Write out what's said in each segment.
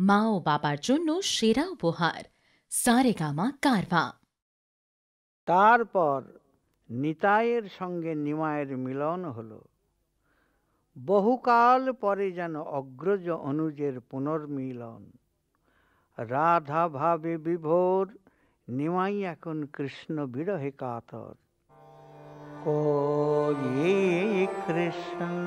মা ও বাবার জন্য সেরা উপহার। সারেগামা কারভা। তারপর নিতাইয়ের সঙ্গে নিমায়ের মিলন হলো। বহুকাল পরে যেন অগ্রজ অনুজের পুনর্মিলন। রাধা ভাবে বিভোর, নিমাই এখন কৃষ্ণ বিরহে কাতর। কৃষ্ণ।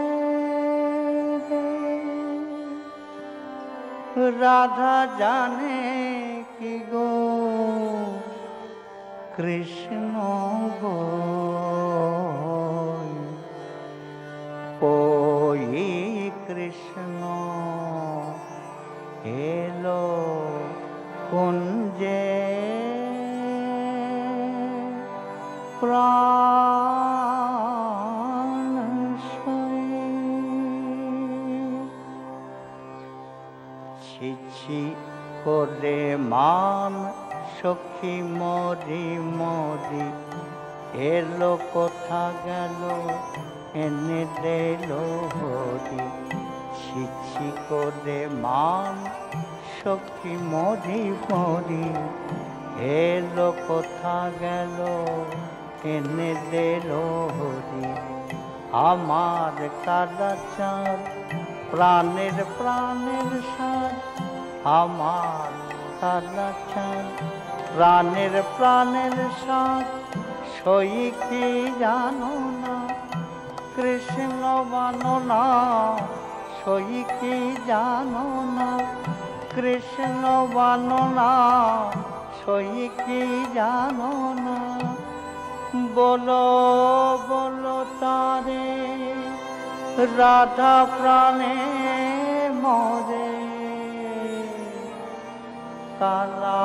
রাধা জানে কি গো? কৃষ্ণ গো ওই কৃষ্ণ? এলো কুঞ্জে প্রাণ ছিছি করে মান, সখী মরি মরি। এলো কথা গেল, এনে দিল হরি। ছিছি করে মান, সখী মরি মরি। এলো কথা গেল, এনে দিল হরি। আমার কাদা চাঁদ প্রাণের প্রাণের সার আমার কাদা চাঁদ প্রাণের প্রাণের সার, সই কি জানো না? কৃষ্ণ বানো না, সই কি জানো না? কৃষ্ণ বানো না, সই কি জানো না? বলো বলো তারে। রাধা প্রাণে মরে কালা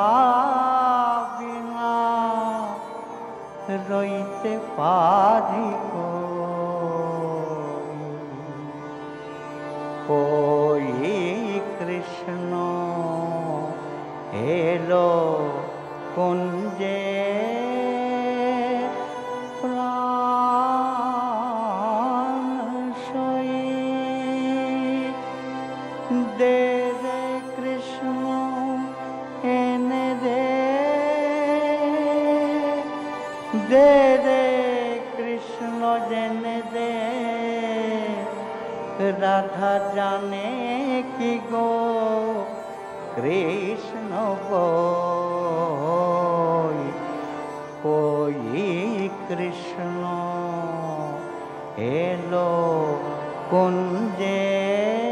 রইতে পারি ওই কৃষ্ণ এলো কুঞ্জে দে কৃষ্ণ, এনে দে। কৃষ্ণ, জেনে দে। রাধা জানে কি গো? কৃষ্ণ ওই কৃষ্ণ? এলো কুঞ্জে